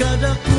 kadang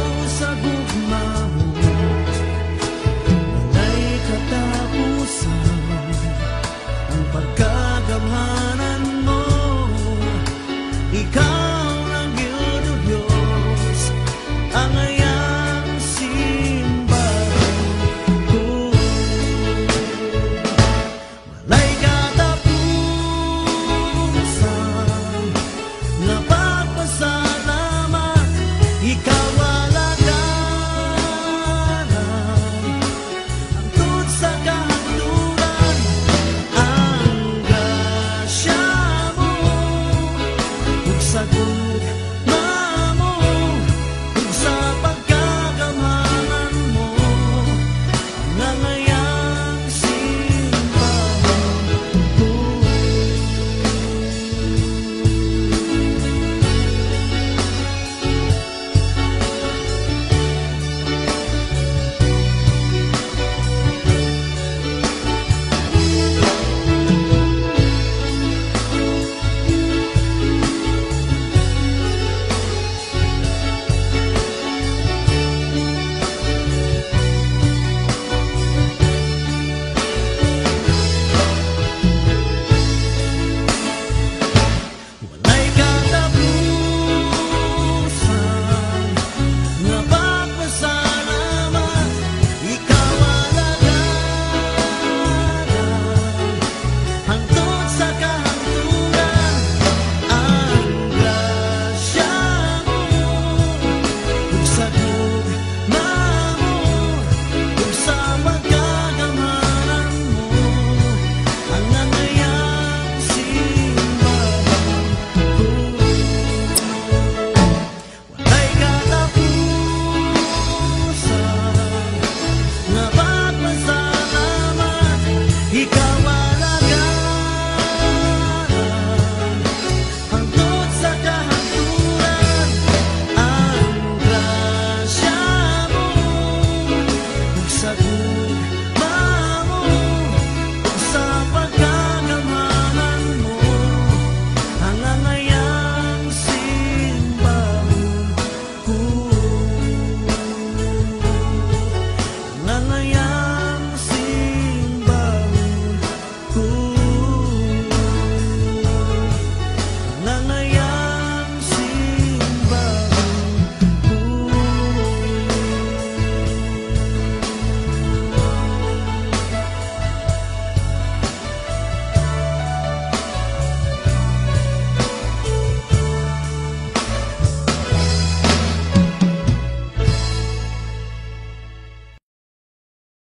你刚